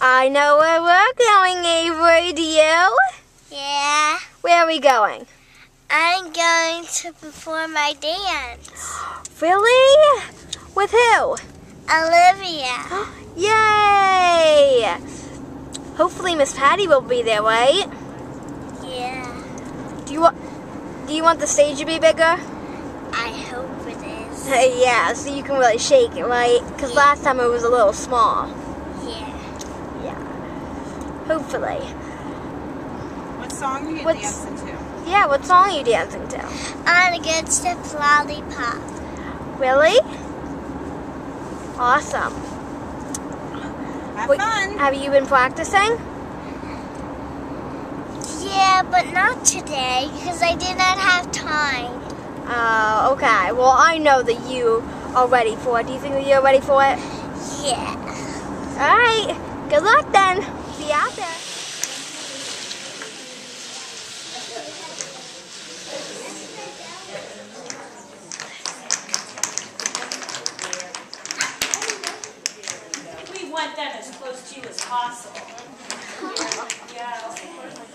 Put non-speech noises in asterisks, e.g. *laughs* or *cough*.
I know where we're going, Avery. Do you? Yeah. Where are we going? I'm going to perform my dance. Really? With who? Olivia. *gasps* Yay! Hopefully Miss Patty will be there, right? Yeah. Do you want do you want the stage to be bigger? I hope it is. *laughs* yeah, so you can really shake it, right? Because last time it was a little small. Yeah. Yeah. Hopefully. What song are you What's- dancing to? Yeah, what song are you dancing to? On a good step lollipop. Really? Awesome. Have Wait, fun. Have you been practicing? Yeah, but not today because I did not have time. Uh, okay. Well, I know that you are ready for it. Do you think that you're ready for it? Yeah. All right. Good luck then. Out there. We want them as close to you as possible. Yeah.